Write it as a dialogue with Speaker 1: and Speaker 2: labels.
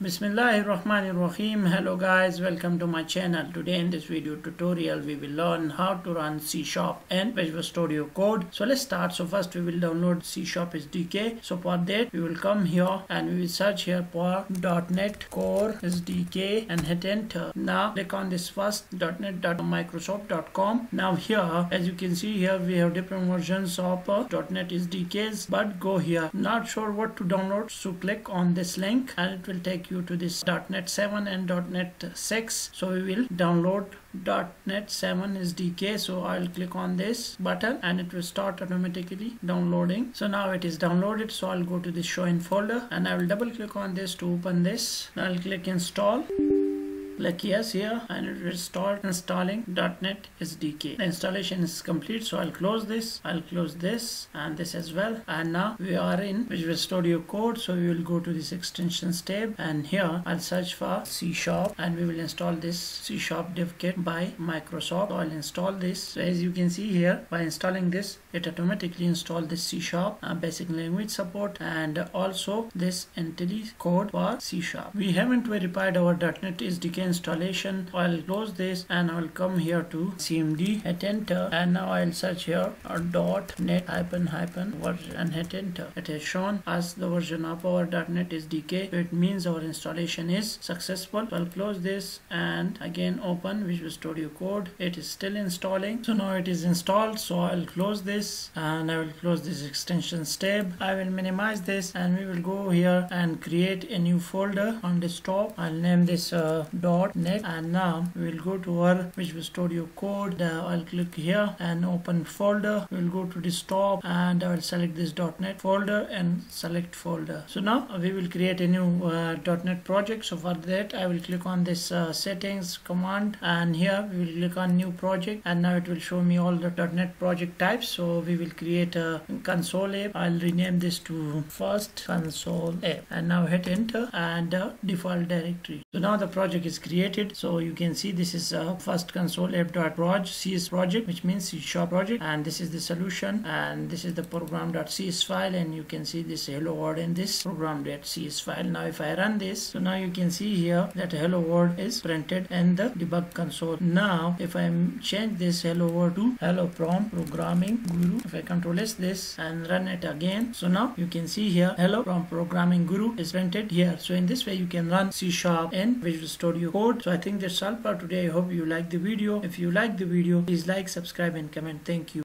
Speaker 1: Bismillahirrahmanirrahim. Hello guys, welcome to my channel. Today in this video tutorial we will learn how to run C Sharp and Visual Studio Code. So let's start. So first we will download C Sharp SDK. So for that we will come here and we will search here for .NET Core SDK and hit enter. Now click on this first .NET.microsoft.com. Now here as you can see here we have different versions of uh, .NET SDKs but go here. Not sure what to download so click on this link and it will take you to this .NET 7 and .NET 6 so we will download .NET 7 SDK so I'll click on this button and it will start automatically downloading. So now it is downloaded so I'll go to the show in folder and I will double click on this to open this. I'll click install click yes here and it will start installing .NET SDK. The installation is complete so I'll close this, I'll close this and this as well and now we are in Visual Studio Code so we will go to this extensions tab and here I'll search for C Sharp and we will install this C Sharp dev kit by Microsoft. So I'll install this so as you can see here by installing this it automatically installed this C Sharp uh, basic language support and also this IntelliCode for C Sharp. We haven't verified our .NET SDK installation. I'll close this and I'll come here to cmd hit enter and now I'll search here a dot net hyphen hyphen version and hit enter. It has shown us the version of our. dot .NET SDK so it means our installation is successful. So I'll close this and again open Visual Studio Code. It is still installing. So now it is installed. So I'll close this and I will close this extensions tab I will minimize this and we will go here and create a new folder on desktop. I'll name this uh, dot .NET. And now we will go to our Visual Studio Code. Uh, I'll click here and open folder. We'll go to desktop and I will select this .NET folder and select folder. So now we will create a new uh, .NET project. So for that I will click on this uh, settings command. And here we will click on new project. And now it will show me all the .NET project types. So we will create a console app. I'll rename this to first console app. And now hit enter and default directory. So now the project is created. So you can see this is a first console app.proj cs project which means c sharp project. And this is the solution. And this is the program.cs file. And you can see this hello world in this program.cs file. Now if i run this so now you can see here that hello world is printed in the debug console. Now if i change this hello world to hello from programming guru if i control s this and run it again. So now you can see here hello from programming guru is printed here. So in this way you can run c sharp in visual studio so i think that's all for today. I hope you like the video. If you like the video please like subscribe and comment. Thank you